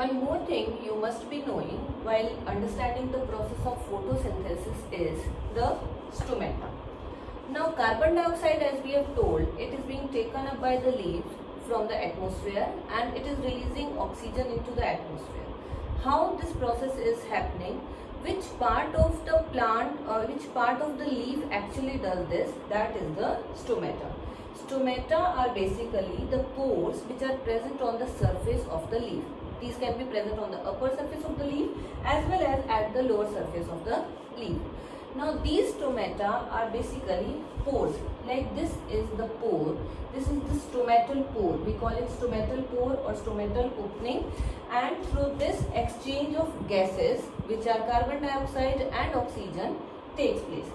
one more thing you must be knowing while understanding the process of photosynthesis is the stomata. Now carbon dioxide as we have told it is being taken up by the leaves from the atmosphere and it is releasing oxygen into the atmosphere. How this process is happening which part of the plant or which part of the leaf actually does this that is the stomata. Stomata are basically the pores which are present on the surface of the leaf. These can be present on the upper surface of the leaf as well as at the lower surface of the leaf. Now these stomata are basically pores. Like this is the pore. This is the stomatal pore. We call it stomatal pore or stomatal opening. And through this exchange of gases which are carbon dioxide and oxygen takes place.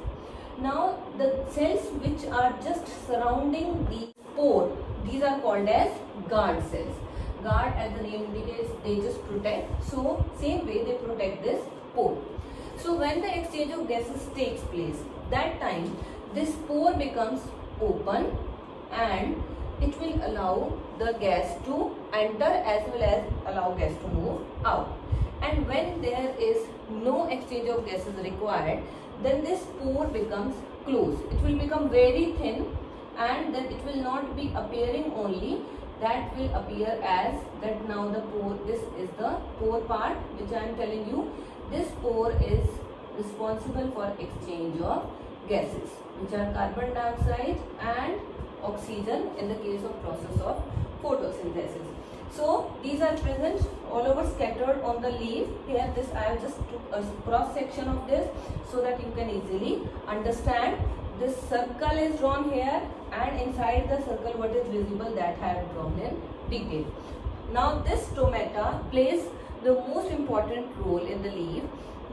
Now the cells which are just surrounding the pore, these are called as guard cells. Guard as the name indicates, they just protect. So same way they protect this pore. So when the exchange of gases takes place, that time this pore becomes open and it will allow the gas to enter as well as allow gas to move out. And when there is no exchange of gases required, then this pore becomes closed. It will become very thin and then it will not be appearing only that will appear as that now the pore this is the pore part which I am telling you this pore is responsible for exchange of gases which are carbon dioxide and oxygen in the case of process of photosynthesis. So these are present all over scattered on the leaf. Here this I have just took a cross section of this so that you can easily understand. This circle is drawn here and inside the circle what is visible that I have drawn in detail. Now this stomata plays the most important role in the leaf.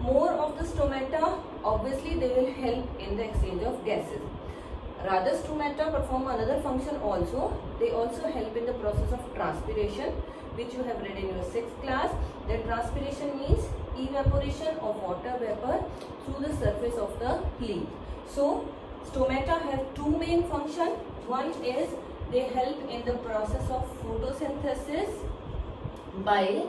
More of the stomata obviously they will help in the exchange of gases. Rather stomata perform another function also. They also help in the process of transpiration which you have read in your 6th class. That transpiration means evaporation of water vapor through the surface of the leaf. So stomata have two main functions. One is they help in the process of photosynthesis by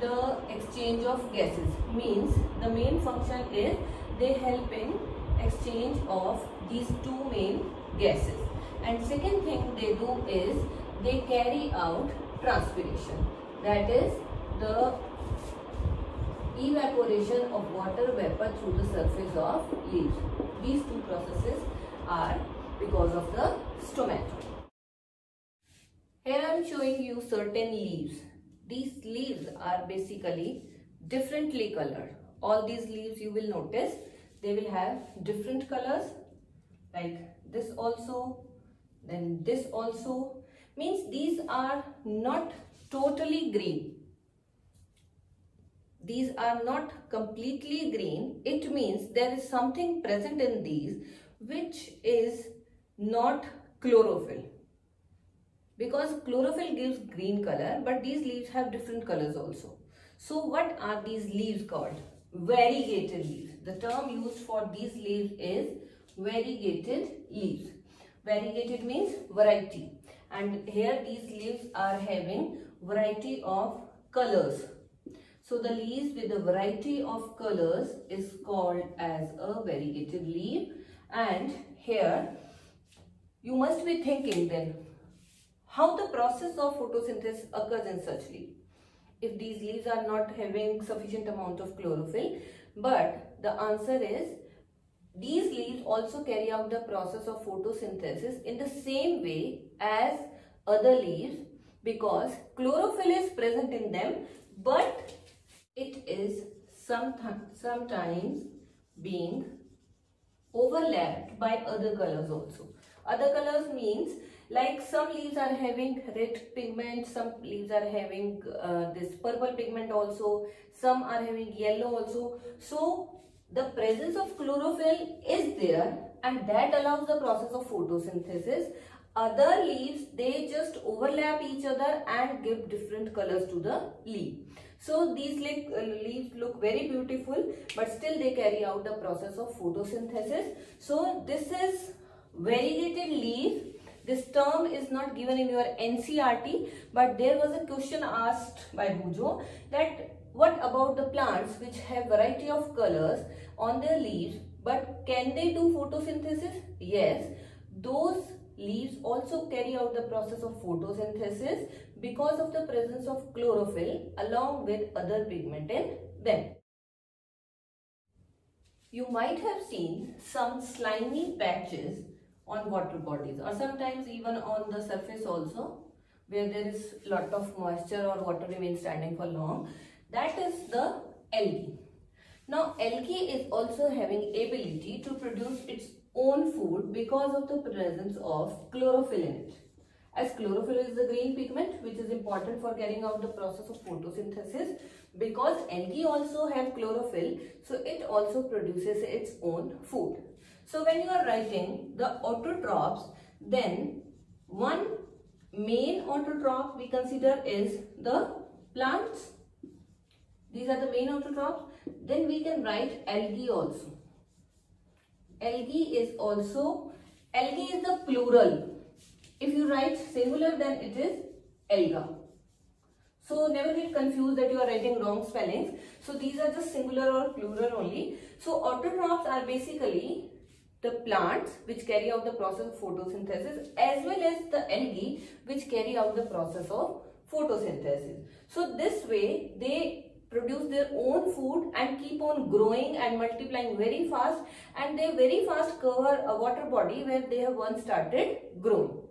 the exchange of gases. Means the main function is they help in exchange of these two main gases. And second thing they do is they carry out transpiration. That is the evaporation of water vapor through the surface of leaves. These two processes are because of the stomata. Here I am showing you certain leaves. These leaves are basically differently colored. All these leaves you will notice they will have different colors like this also then this also means these are not totally green these are not completely green it means there is something present in these which is not chlorophyll. Because chlorophyll gives green color but these leaves have different colors also. So what are these leaves called? Variegated leaves. The term used for these leaves is variegated leaves. Variegated means variety. And here these leaves are having variety of colors. So the leaves with a variety of colors is called as a variegated leaf and here you must be thinking then how the process of photosynthesis occurs in such leaf. If these leaves are not having sufficient amount of chlorophyll, but the answer is these leaves also carry out the process of photosynthesis in the same way as other leaves because chlorophyll is present in them but it is sometimes being overlapped by other colors also. Other colors means like some leaves are having red pigment, some leaves are having uh, this purple pigment also, some are having yellow also. So the presence of chlorophyll is there and that allows the process of photosynthesis. Other leaves, they just overlap each other and give different colors to the leaf. So these uh, leaves look very beautiful but still they carry out the process of photosynthesis. So this is variegated leaf This term is not given in your NCERT, but there was a question asked by Boojho that what about the plants which have variety of colors on their leaves, but can they do photosynthesis? Yes, those leaves also carry out the process of photosynthesis because of the presence of chlorophyll along with other pigment in them. You might have seen some slimy patches on water bodies or sometimes even on the surface also where there is lot of moisture or water remains standing for long. That is the algae. Now algae is also having ability to produce its own food because of the presence of chlorophyll in it. As chlorophyll is the green pigment which is important for carrying out the process of photosynthesis because algae also have chlorophyll so it also produces its own food. So when you are writing the autotrophs, then one main autotroph we consider is the plants. These are the main autotrophs. Then we can write algae also. Algae is also, algae is the plural. If you write singular then it is alga. So never get confused that you are writing wrong spellings. So these are just singular or plural only. So autotrophs are basically the plants which carry out the process of photosynthesis as well as the algae which carry out the process of photosynthesis. So this way they produce their own food and keep on growing and multiplying very fast and they very fast cover a water body where they have once started growing.